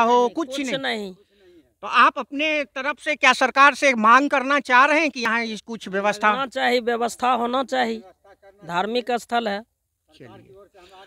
हो कुछ कुछ नहीं। नहीं। तो आप अपने तरफ़ से क्या सरकार से मांग करना चाह रहे हैं कि यहाँ कुछ व्यवस्था होना चाहिए व्यवस्था होना चाहिए। धार्मिक स्थल है। चलिए।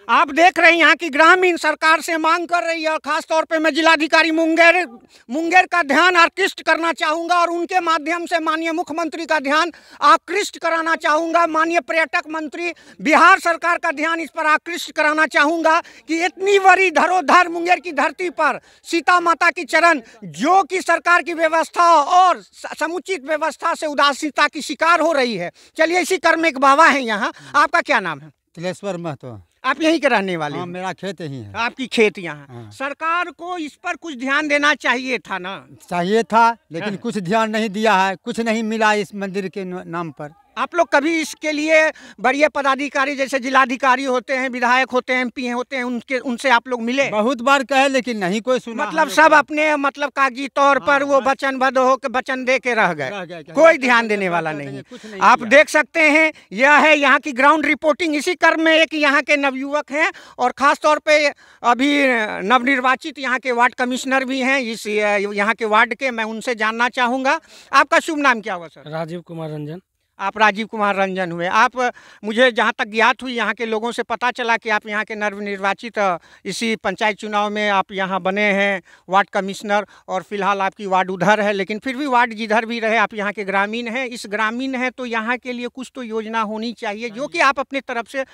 आप देख रहे हैं यहाँ की ग्रामीण सरकार से मांग कर रही है, और खास तौर पे मैं जिलाधिकारी मुंगेर मुंगेर का ध्यान आकृष्ट करना चाहूँगा, और उनके माध्यम से माननीय मुख्यमंत्री का ध्यान आकृष्ट कराना चाहूँगा। माननीय पर्यटक मंत्री, बिहार सरकार का ध्यान इस पर आकृष्ट कराना चाहूँगा कि इतनी बड़ी धरोधर मुंगेर की धरती पर सीता माता की चरण, जो कि सरकार की व्यवस्था और समुचित व्यवस्था से उदासीनता की शिकार हो रही है। चलिए, इसी कर्म एक बाबा है यहाँ। आपका क्या नाम है? तिलेश्वर महतो। आप यहीं के रहने वाले हाँ मेरा खेत यही है। आपकी खेत यहाँ। हाँ। सरकार को इस पर कुछ ध्यान देना चाहिए था ना? चाहिए था लेकिन हाँ। कुछ ध्यान नहीं दिया है कुछ नहीं मिला इस मंदिर के नाम पर। आप लोग कभी इसके लिए बड़े पदाधिकारी जैसे जिलाधिकारी होते हैं विधायक होते हैं एमपी होते हैं उनके उनसे आप लोग मिले? बहुत बार कहे लेकिन नहीं कोई सुना। मतलब सब अपने मतलब कागज़ी तौर पर हाँ, वो। वचनबद्ध हो के वचन दे के रह गए। कोई ध्यान देने वाला नहीं आप देख सकते हैं यह है यहाँ की ग्राउंड रिपोर्टिंग। इसी क्रम में एक यहाँ के नवयुवक हैं और खास तौर पे अभी नवनिर्वाचित यहाँ के वार्ड कमिश्नर भी हैं। इस यहाँ के वार्ड के मैं उनसे जानना चाहूँगा। आपका शुभ नाम क्या हुआ सर? राजीव कुमार रंजन। आप राजीव कुमार रंजन हुए। आप, मुझे जहाँ तक ज्ञात हुई, यहाँ के लोगों से पता चला कि आप यहाँ के नवनिर्वाचित इसी पंचायत चुनाव में आप यहाँ बने हैं, वार्ड कमिश्नर, और फ़िलहाल आपकी वार्ड उधर है, लेकिन फिर भी वार्ड जिधर भी रहे, आप यहाँ के ग्रामीण हैं। इस ग्रामीण हैं तो यहाँ के लिए कुछ तो योजना होनी चाहिए, जो कि आप अपने तरफ़ से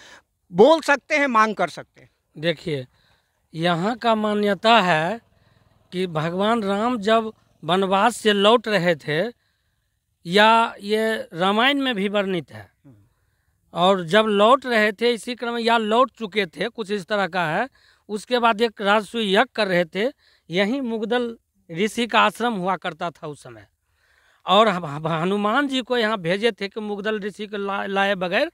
बोल सकते हैं, मांग कर सकते हैं। देखिए, यहाँ का मान्यता है कि भगवान राम जब वनवास से लौट रहे थे या ये रामायण में भी वर्णित है। और जब लौट रहे थे इसी क्रम में, या लौट चुके थे, कुछ इस तरह का है, उसके बाद एक राजस्व यज्ञ कर रहे थे, यहीं मुगदल ऋषि का आश्रम हुआ करता था उस समय। और हनुमान जी को यहाँ भेजे थे कि मुगदल ऋषि को लाए बगैर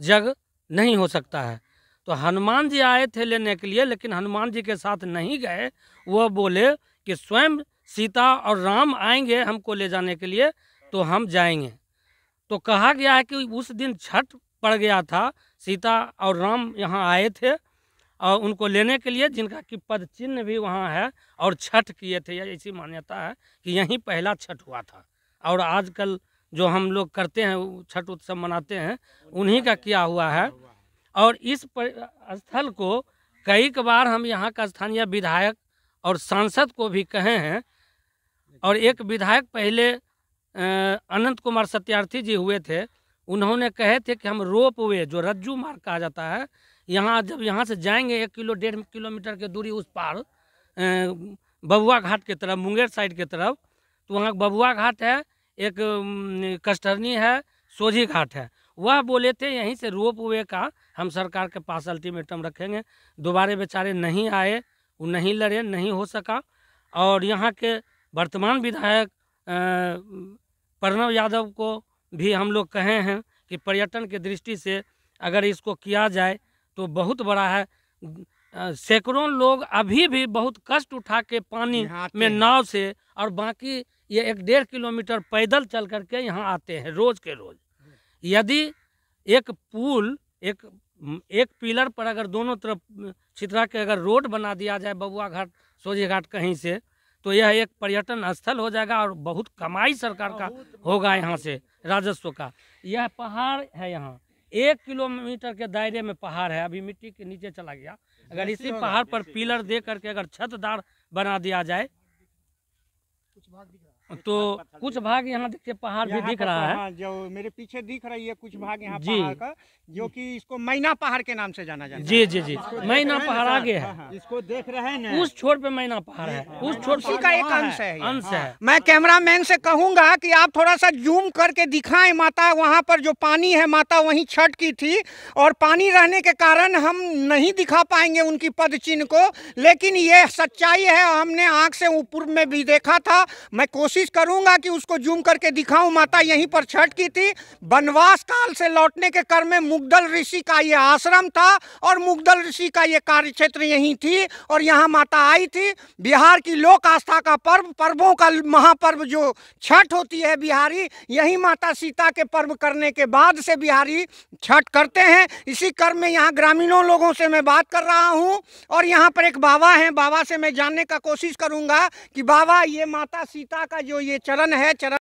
जग नहीं हो सकता है। तो हनुमान जी आए थे लेने के लिए, लेकिन हनुमान जी के साथ नहीं गए। वह बोले कि स्वयं सीता और राम आएँगे हमको ले जाने के लिए तो हम जाएँगे। तो कहा गया है कि उस दिन छठ पड़ गया था। सीता और राम यहाँ आए थे और उनको लेने के लिए जिनका कि पद चिन्ह भी वहाँ है और छठ किए थे ऐसी मान्यता है कि यहीं पहला छठ हुआ था। और आजकल जो हम लोग करते हैं छठ उत्सव मनाते हैं, उन्हीं का किया हुआ है। और इस स्थल को कई बार हम यहाँ का स्थानीय विधायक और सांसद को भी कहे हैं। और एक विधायक पहले अनंत कुमार सत्यार्थी जी हुए थे, उन्होंने कहे थे कि हम रोप वे जो रज्जू मार्ग कहा जाता है, यहाँ जब यहाँ से जाएँगे एक किलो, डेढ़ किलोमीटर की दूरी उस पार बबुआ घाट के तरफ़, मुंगेर साइड के तरफ़ तो वहाँ बबुआ घाट है, एक कस्टरनी है, सोझी घाट है। वह बोले थे, यहीं से रोप वे का हम सरकार के पास अल्टीमेटम रखेंगे। दोबारे बेचारे नहीं आए, वो नहीं लड़े, नहीं हो सका, और यहाँ के वर्तमान विधायक प्रणव यादव को भी हम लोग कहे हैं कि पर्यटन के दृष्टि से अगर इसको किया जाए तो बहुत बड़ा है। सैकड़ों लोग अभी भी बहुत कष्ट उठा के पानी में नाव से और बाकी ये एक डेढ़ किलोमीटर पैदल चल करके यहाँ आते हैं रोज के रोज। यदि एक पुल एक एक पिलर पर अगर दोनों तरफ़ छितरा के अगर रोड बना दिया जाए बबुआ घाट सोझे घाट कहीं से तो यह एक पर्यटन स्थल हो जाएगा और बहुत कमाई सरकार का होगा यहाँ से राजस्व का। यह पहाड़ है यहाँ। एक किलोमीटर के दायरे में पहाड़ है। अभी मिट्टी के नीचे चला गया। अगर इसी पहाड़ पर पिलर दे करके अगर छतदार बना दिया जाए तो कुछ भाग यहाँ देखिए पहाड़ भी दिख रहा है। हाँ, जो मेरे पीछे दिख रही है कुछ भाग यहाँ जी। पहाड़ का जो कि इसको मैना पहाड़ के नाम से जाना जाता है। जी जी। जी मैना पहाड़ आगे है। इसको देख रहे हैं उस छोर पे मैना पहाड़ है। उस छोर उसी का एक अंश है अंश है। मैं कैमरामैन से कहूँगा कि आप थोड़ा सा जूम करके दिखाएँ माता वहाँ पर जो पानी है माता वहीं छठ की थी और पानी रहने के कारण हम नहीं दिखा पाएँगे उनकी पद चिन्ह को लेकिन ये सच्चाई है हमने आँख से ऊपर में भी देखा था। मैं कोशिश कोशिश करूँगा कि उसको जूम करके दिखाऊँ। माता यहीं पर छठ की थी। वनवास काल से लौटने के क्रम में मुगदल ऋषि का ये आश्रम था और मुगदल ऋषि का ये कार्य क्षेत्र यहीं थी और यहाँ माता आई थी। बिहार की लोक आस्था का पर्व, पर्वों का महापर्व जो छठ होती है बिहारी, यही माता सीता के पर्व करने के बाद से बिहारी छठ करते हैं। इसी क्रम में यहाँ ग्रामीणों लोगों से मैं बात कर रहा हूँ और यहाँ पर एक बाबा हैं। बाबा से मैं जानने का कोशिश करूँगा कि बाबा, ये माता सीता का जो ये चरण है चरण